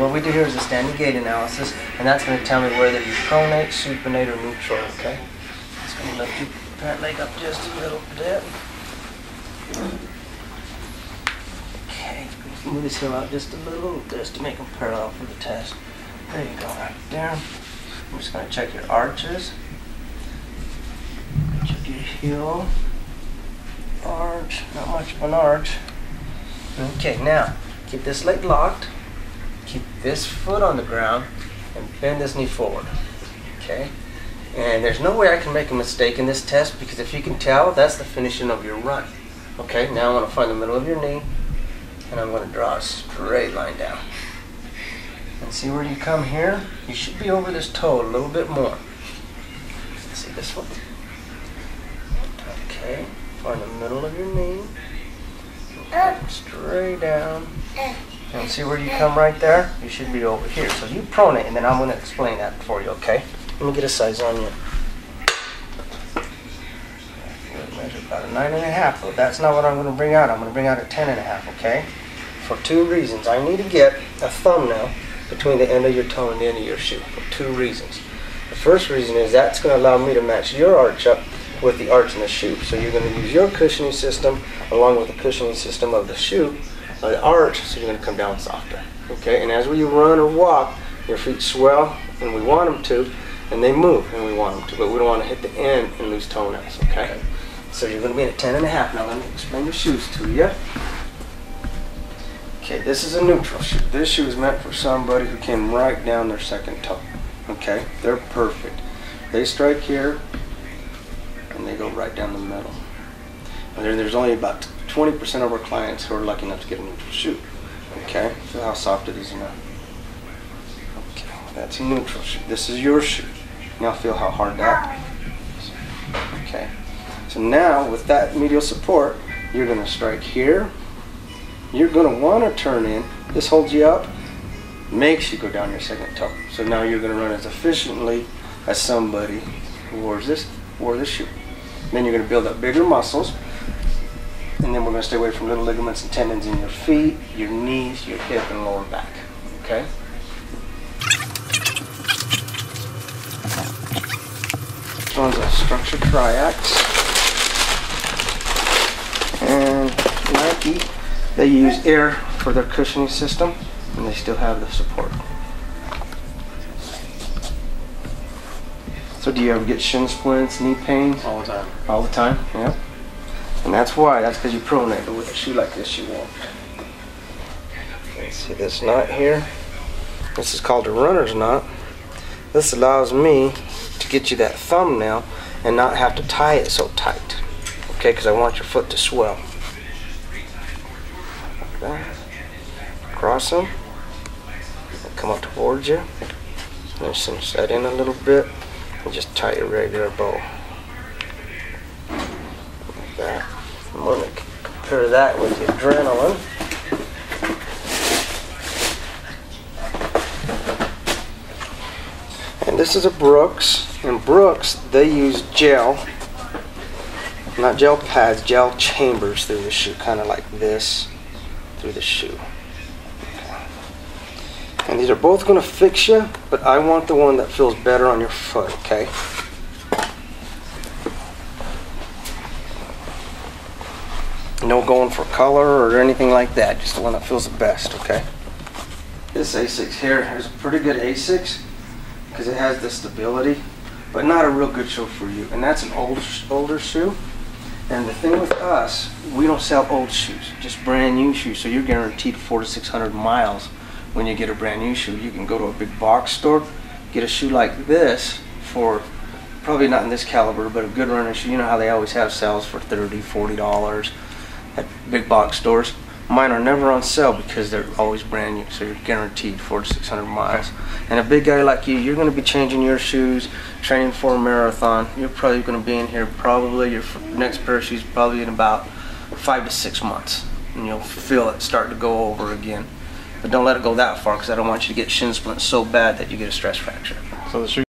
do here is a standing gait analysis, and that's going to tell me whether you pronate, supinate, or neutral, okay? Just going to lift your pant leg up just a little bit. Okay, move this heel out just a little, just to make them parallel for the test. There you go, right there. I'm just going to check your arches. Check your heel. Arch, not much of an arch. Okay, now keep this leg locked. Keep this foot on the ground and bend this knee forward. Okay? And there's no way I can make a mistake in this test because if you can tell, that's the finishing of your run. Okay, now I'm going to find the middle of your knee and I'm going to draw a straight line down. And see where you come here? You should be over this toe a little bit more. See this one? Okay, find the middle of your knee. Straight down. Eh. And see where you come right there? You should be over here. So you pronate, and then I'm going to explain that for you, okay? Let me get a size on you. Measure about a nine and a half, but that's not what I'm going to bring out. I'm going to bring out a ten and a half, okay? For two reasons. I need to get a thumbnail between the end of your toe and the end of your shoe for two reasons. The first reason is that's going to allow me to match your arch up with the arch in the shoe. So you're going to use your cushioning system along with the cushioning system of the shoe, the arch, so you're going to come down softer. Okay, and as we run or walk, your feet swell, and we want them to, and they move, and we want them to, but we don't want to hit the end and lose toenails. Okay, so you're going to be at a 10 and a half. Now let me explain your shoes to you. Okay, this is a neutral shoe. This shoe is meant for somebody who came right down their second toe. Okay, they're perfect. They strike here, and they go right down the middle. And there, there's only about 20% of our clients who are lucky enough to get a neutral shoe. Okay, feel how soft it is now. Okay, that's a neutral shoe. This is your shoe. Now feel how hard that is. Okay, so now with that medial support, you're going to strike here. You're going to want to turn in. This holds you up, makes you go down your second toe. So now you're going to run as efficiently as somebody who wears this, wore this shoe. Then you're going to build up bigger muscles. And then we're going to stay away from little ligaments and tendons in your feet, your knees, your hip, and lower back. Okay? This one's a structured triax. And Nike, they use air for their cushioning system, and they still have the support. So do you ever get shin splints, knee pains? All the time. All the time, yeah. And that's why, that's because you pronate, but with a shoe like this you won't. See this knot here? This is called a runner's knot. This allows me to get you that thumbnail and not have to tie it so tight. Okay, because I want your foot to swell. Okay. Cross them. Come up towards you. And cinch that in a little bit. And just tie your regular bow. Like that. I'm to compare that with the adrenaline. And this is a Brooks. And Brooks, they use gel, not gel pads, gel chambers through the shoe, kind of like this through the shoe. And these are both going to fix you, but I want the one that feels better on your foot, okay? No going for color or anything like that, just the one that feels the best, okay? This A6 here is a pretty good A6 because it has the stability, but not a real good shoe for you. And that's an old, older shoe. And the thing with us, we don't sell old shoes, just brand new shoes. So you're guaranteed four to 600 miles when you get a brand new shoe. You can go to a big box store, get a shoe like this for probably not in this caliber, but a good running shoe. You know how they always have sales for 30 $40 at big box stores. Mine are never on sale because they're always brand new, so you're guaranteed four to 600 miles. And a big guy like you, you're going to be changing your shoes, training for a marathon. You're probably going to be in here probably your next pair of shoes probably in about five to six months, and you'll feel it start to go over again. But don't let it go that far because I don't want you to get shin splints so bad that you get a stress fracture. So the